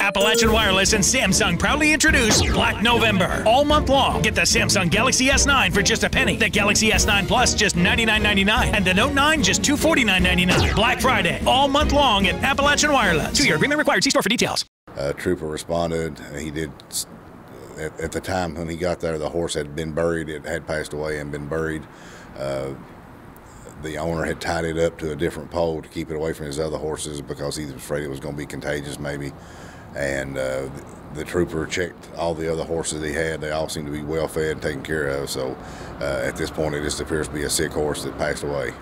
Appalachian Wireless and Samsung proudly introduce Black November. All month long, get the Samsung Galaxy S9 for just a penny, the Galaxy S9 Plus just $99.99, and the Note 9 just $249.99. Black Friday, all month long at Appalachian Wireless. Two-year agreement required. See store for details. A trooper responded. He did. At, at, the time when he got there, the horse had been buried. It had passed away and been buried. Uh, the owner had tied it up to a different pole to keep it away from his other horses because he was afraid it was going to be contagious, maybe. And uh, the, trooper checked all the other horses he had. They all seemed to be well fed and taken care of. So uh, at this point, it just appears to be a sick horse that passed away.